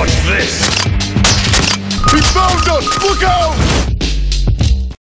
Watch this! He found us! Look out!